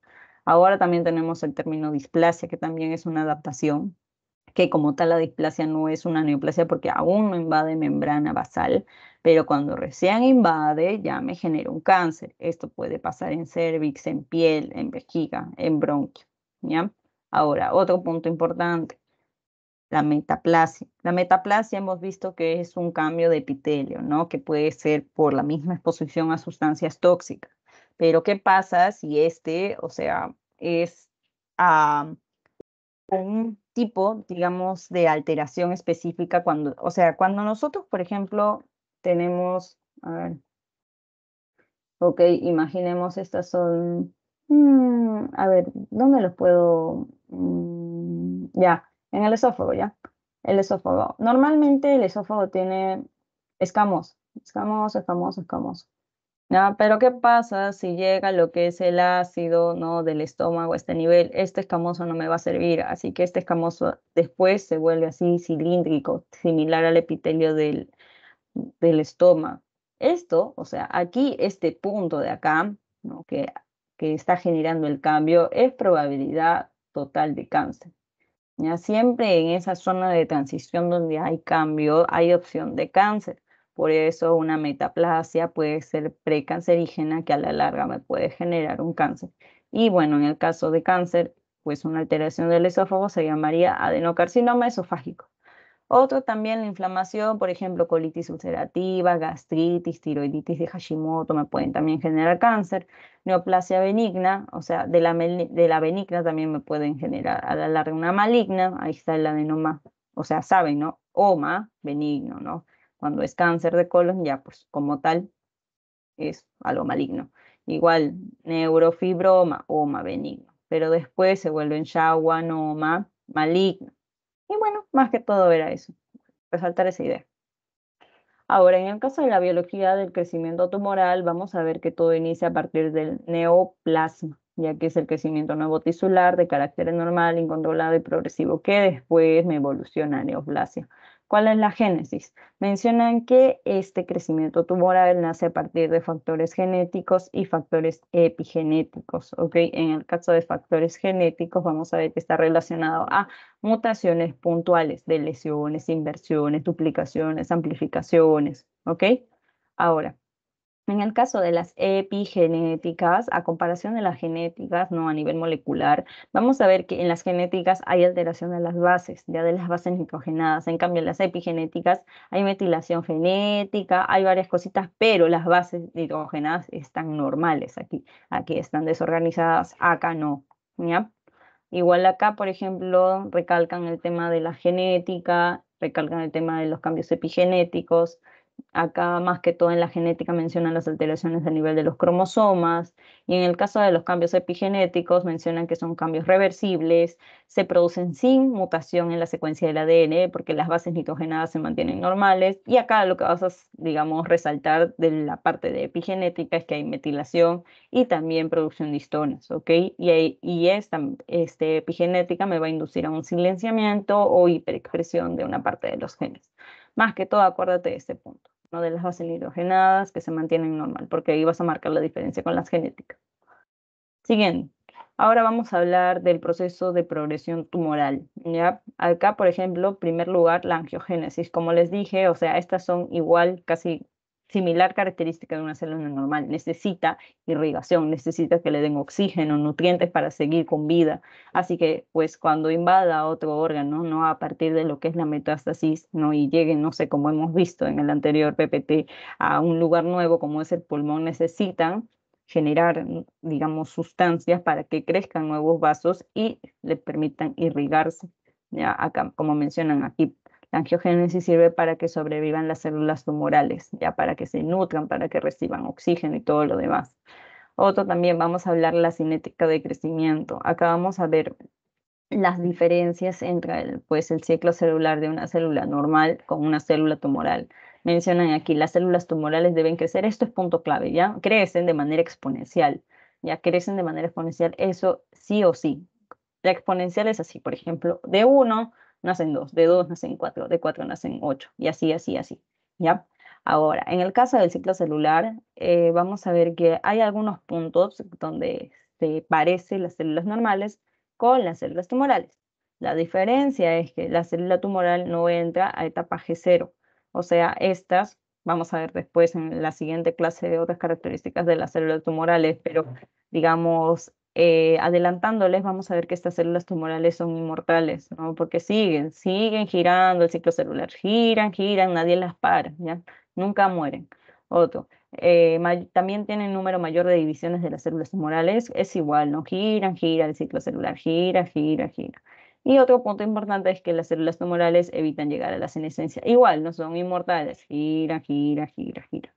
Ahora también tenemos el término displasia, que también es una adaptación, que como tal la displasia no es una neoplasia porque aún no invade membrana basal, pero cuando recién invade ya me genera un cáncer. Esto puede pasar en cervix, en piel, en vejiga, en bronquio, ¿ya? Ahora, otro punto importante, la metaplasia. La metaplasia hemos visto que es un cambio de epitelio, ¿no? Que puede ser por la misma exposición a sustancias tóxicas. Pero ¿qué pasa si este, o sea, es un tipo, digamos, de alteración específica cuando, o sea, cuando nosotros, por ejemplo, tenemos, a ver, ok, imaginemos estas son, mm, a ver, ¿dónde los puedo? Mm, ya, en el esófago, ¿ya? El esófago. Normalmente el esófago tiene escamos, escamos, escamos, escamos. ¿Ya? Pero ¿qué pasa si llega lo que es el ácido ¿no? del estómago a este nivel? Este escamoso no me va a servir, así que este escamoso después se vuelve así cilíndrico, similar al epitelio del, del estómago. Esto, o sea, aquí este punto de acá, ¿no? que, que está generando el cambio, es probabilidad total de cáncer. Ya siempre en esa zona de transición donde hay cambio, hay opción de cáncer. Por eso una metaplasia puede ser precancerígena que a la larga me puede generar un cáncer. Y bueno, en el caso de cáncer, pues una alteración del esófago se llamaría adenocarcinoma esofágico. Otro también la inflamación, por ejemplo, colitis ulcerativa, gastritis, tiroiditis de Hashimoto, me pueden también generar cáncer. Neoplasia benigna, o sea, de la, de la benigna también me pueden generar a la larga una maligna. Ahí está el adenoma, o sea, saben, ¿no? Oma, benigno, ¿no? Cuando es cáncer de colon, ya pues como tal es algo maligno. Igual, neurofibroma, oma, benigno. Pero después se vuelve en shawanoma, maligno. Y bueno, más que todo era eso, resaltar esa idea. Ahora, en el caso de la biología del crecimiento tumoral, vamos a ver que todo inicia a partir del neoplasma, ya que es el crecimiento nuevo tisular de carácter normal, incontrolado y progresivo, que después me evoluciona a neoplasia. ¿Cuál es la génesis? Mencionan que este crecimiento tumoral nace a partir de factores genéticos y factores epigenéticos. ¿ok? En el caso de factores genéticos, vamos a ver que está relacionado a mutaciones puntuales de lesiones, inversiones, duplicaciones, amplificaciones. ¿ok? Ahora, En el caso de las epigenéticas, a comparación de las genéticas, no a nivel molecular, vamos a ver que en las genéticas hay alteración de las bases, ya de las bases nitrogenadas. En cambio, en las epigenéticas hay metilación genética, hay varias cositas, pero las bases nitrogenadas están normales aquí. Aquí están desorganizadas, acá no. Igual acá, por ejemplo, recalcan el tema de la genética, recalcan el tema de los cambios epigenéticos, Acá más que todo en la genética mencionan las alteraciones a nivel de los cromosomas y en el caso de los cambios epigenéticos mencionan que son cambios reversibles, se producen sin mutación en la secuencia del ADN porque las bases nitrogenadas se mantienen normales y acá lo que vas a, digamos, resaltar de la parte de epigenética es que hay metilación y también producción de histonas, ¿ok? Y, esta este, epigenética me va a inducir a un silenciamiento o hiperexpresión de una parte de los genes. Más que todo, acuérdate de este punto, no de las bases hidrogenadas que se mantienen normal, porque ahí vas a marcar la diferencia con las genéticas. Siguiente. Ahora vamos a hablar del proceso de progresión tumoral. ¿ya? Acá, por ejemplo, primer lugar, la angiogénesis. Como les dije, o sea, estas son igual, casi similar característica de una célula normal. Necesita irrigación, necesita que le den oxígeno, nutrientes para seguir con vida. Así que, pues, cuando invada otro órgano, ¿no? A partir de lo que es la metástasis, ¿no? Y llegue, no sé, como hemos visto en el anterior PPT, a un lugar nuevo como es el pulmón, necesitan generar, digamos, sustancias para que crezcan nuevos vasos y le permitan irrigarse. Ya acá, como mencionan aquí, la angiogénesis sirve para que sobrevivan las células tumorales, ya para que se nutran, para que reciban oxígeno y todo lo demás. Otro también vamos a hablar la cinética de crecimiento. Acá vamos a ver las diferencias entre el, pues, el ciclo celular de una célula normal con una célula tumoral. Mencionan aquí, las células tumorales deben crecer, esto es punto clave, ¿ya? Crecen de manera exponencial, ya crecen de manera exponencial, eso sí o sí. La exponencial es así, por ejemplo, de 1 nacen dos, de dos nacen cuatro, de cuatro nacen ocho, y así, así, así, ¿ya? Ahora, en el caso del ciclo celular, eh, vamos a ver que hay algunos puntos donde se parecen las células normales con las células tumorales. La diferencia es que la célula tumoral no entra a etapa G0, o sea, estas, vamos a ver después en la siguiente clase de otras características de las células tumorales, pero digamos, eh, adelantándoles, vamos a ver que estas células tumorales son inmortales, ¿no? Porque siguen, siguen girando el ciclo celular, giran, giran, nadie las para, ¿ya? Nunca mueren. Otro, eh, también tienen número mayor de divisiones de las células tumorales, es igual, ¿no? Giran, gira el ciclo celular, gira, gira, gira. Y otro punto importante es que las células tumorales evitan llegar a la senescencia. Igual, no son inmortales, gira, gira, gira, gira.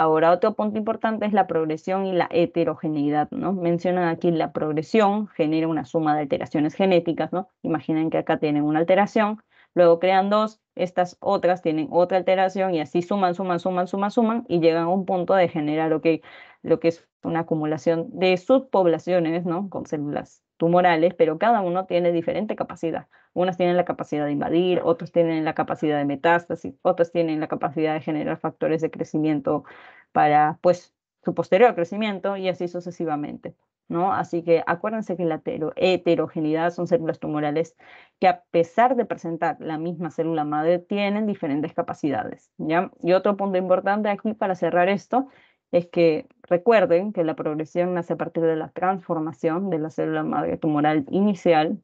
Ahora, otro punto importante es la progresión y la heterogeneidad, ¿no? Mencionan aquí la progresión, genera una suma de alteraciones genéticas, ¿no? Imaginen que acá tienen una alteración, luego crean dos, estas otras tienen otra alteración y así suman, suman, suman, suman, suman y llegan a un punto de generar lo que, lo que es una acumulación de subpoblaciones, ¿no? Con células tumorales, pero cada uno tiene diferente capacidad. Unas tienen la capacidad de invadir, otros tienen la capacidad de metástasis, otras tienen la capacidad de generar factores de crecimiento para, pues, su posterior crecimiento y así sucesivamente. ¿no? Así que acuérdense que la heterogeneidad son células tumorales que a pesar de presentar la misma célula madre tienen diferentes capacidades, ¿ya? Y otro punto importante aquí para cerrar esto es que recuerden que la progresión nace a partir de la transformación de la célula madre tumoral inicial,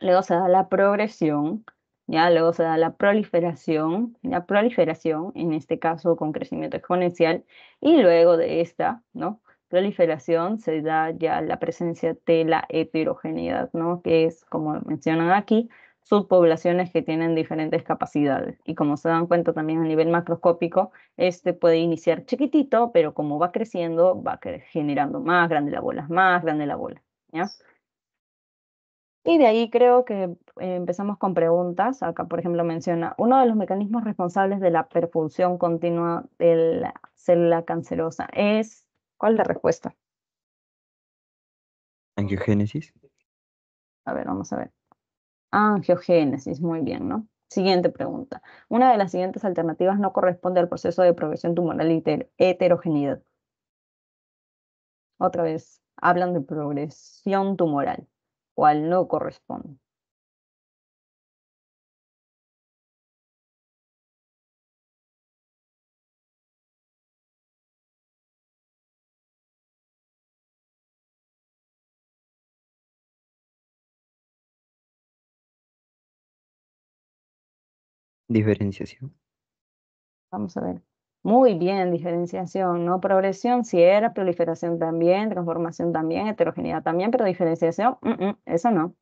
luego se da la progresión, ya luego se da la proliferación, la proliferación, en este caso con crecimiento exponencial, y luego de esta, ¿no? proliferación se da ya la presencia de la heterogeneidad, ¿no? que es, como mencionan aquí, subpoblaciones que tienen diferentes capacidades. Y como se dan cuenta también a nivel macroscópico, este puede iniciar chiquitito, pero como va creciendo, va generando más grande la bola, más grande la bola. ¿ya? Y de ahí creo que eh, empezamos con preguntas. Acá, por ejemplo, menciona, uno de los mecanismos responsables de la perfusión continua de la célula cancerosa es, ¿cuál es la respuesta? Angiogénesis. A ver, vamos a ver. Angiogénesis, muy bien, ¿no? Siguiente pregunta. Una de las siguientes alternativas no corresponde al proceso de progresión tumoral heterogeneidad. Otra vez, hablan de progresión tumoral, ¿Cuál no corresponde. Diferenciación. Vamos a ver. Muy bien, diferenciación, ¿no? Progresión sí era, proliferación también, transformación también, heterogeneidad también, pero diferenciación, eso no.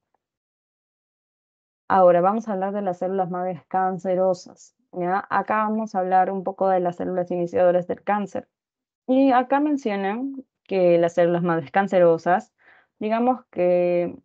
Ahora vamos a hablar de las células madres cancerosas. ¿ya? Acá vamos a hablar un poco de las células iniciadoras del cáncer. Y acá mencionan que las células madres cancerosas, digamos que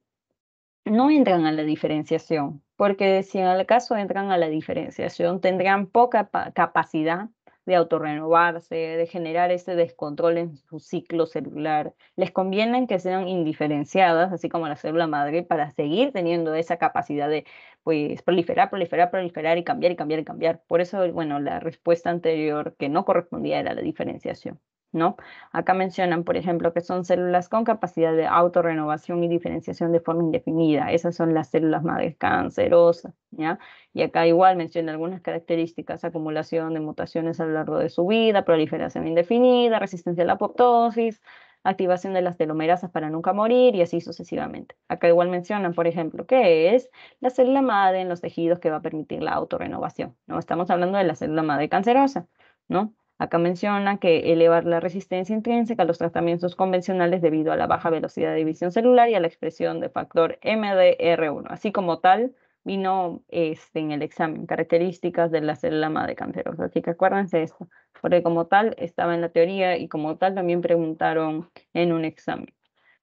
no entran a la diferenciación, porque si en el caso entran a la diferenciación, tendrán poca capacidad de autorrenovarse, de generar ese descontrol en su ciclo celular. Les conviene que sean indiferenciadas, así como la célula madre, para seguir teniendo esa capacidad de pues, proliferar, proliferar, proliferar y cambiar y cambiar y cambiar. Por eso, bueno, la respuesta anterior que no correspondía era la diferenciación. ¿No? Acá mencionan, por ejemplo, que son células con capacidad de autorrenovación y diferenciación de forma indefinida. Esas son las células madres cancerosas, ¿ya? Y acá igual menciona algunas características, acumulación de mutaciones a lo largo de su vida, proliferación indefinida, resistencia a la apoptosis, activación de las telomerasas para nunca morir y así sucesivamente. Acá igual mencionan, por ejemplo, que es la célula madre en los tejidos que va a permitir la autorrenovación, ¿no? Estamos hablando de la célula madre cancerosa, ¿no? Acá menciona que elevar la resistencia intrínseca a los tratamientos convencionales debido a la baja velocidad de división celular y a la expresión de factor MDR1. Así como tal, vino este, en el examen características de la célula madre cancerosa. Así que acuérdense esto, porque como tal estaba en la teoría y como tal también preguntaron en un examen.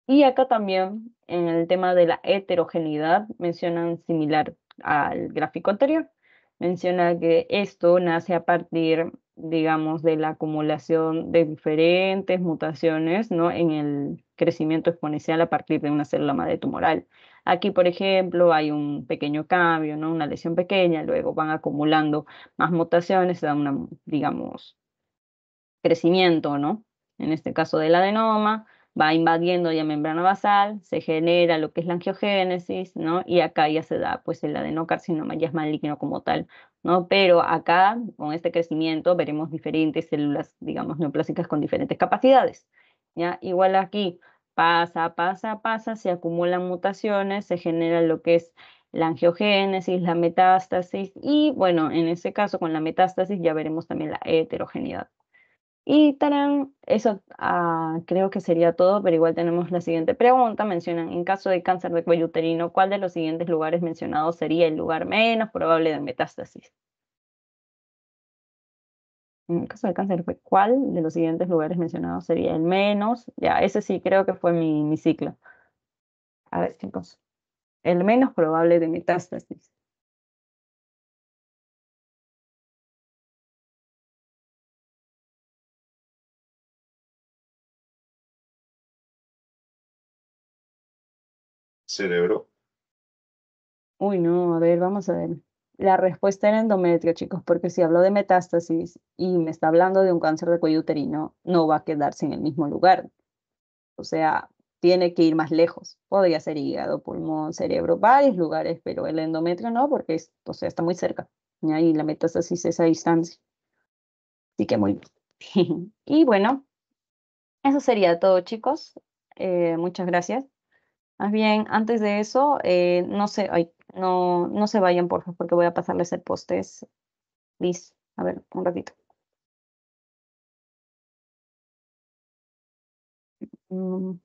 Y acá también en el tema de la heterogeneidad mencionan similar al gráfico anterior. Menciona que esto nace a partir digamos, de la acumulación de diferentes mutaciones ¿no? en el crecimiento exponencial a partir de una célula madre tumoral. Aquí, por ejemplo, hay un pequeño cambio, ¿no? una lesión pequeña, luego van acumulando más mutaciones, se da un, digamos, crecimiento, ¿no? En este caso del adenoma, va invadiendo ya membrana basal, se genera lo que es la angiogénesis, ¿no? Y acá ya se da pues el adenocarcinoma, ya es maligno como tal, ¿no? Pero acá, con este crecimiento, veremos diferentes células, digamos, neoplásicas con diferentes capacidades, ¿ya? Igual aquí, pasa, pasa, pasa, se acumulan mutaciones, se genera lo que es la angiogénesis, la metástasis y bueno, en ese caso con la metástasis ya veremos también la heterogeneidad. Y tarán, eso ah, creo que sería todo, pero igual tenemos la siguiente pregunta. Mencionan, en caso de cáncer de cuello uterino, ¿cuál de los siguientes lugares mencionados sería el lugar menos probable de metástasis? En caso de cáncer, ¿cuál de los siguientes lugares mencionados sería el menos? Ya, ese sí creo que fue mi, mi ciclo. A ver, chicos. El menos probable de metástasis. Cerebro? Uy, no, a ver, vamos a ver. La respuesta era endometrio, chicos, porque si hablo de metástasis y me está hablando de un cáncer de cuello uterino, no va a quedarse en el mismo lugar. O sea, tiene que ir más lejos. Podría ser hígado, pulmón, cerebro, varios lugares, pero el endometrio no, porque o sea, está muy cerca. Y la metástasis es a distancia. Así que muy bien. y bueno, eso sería todo, chicos. Eh, muchas gracias. Más bien, antes de eso, eh, no, se, no, no se vayan, por favor, porque voy a pasarles el postes. Liz, a ver, un ratito. Mm.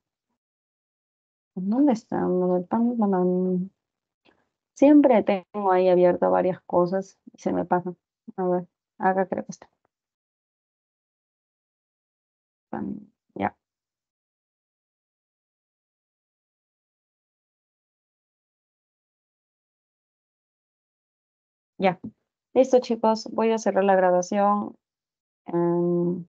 ¿Dónde está? Siempre tengo ahí abiertas varias cosas y se me pasan. A ver, acá creo que está. Ya. Listo, chicos. Voy a cerrar la grabación. Em,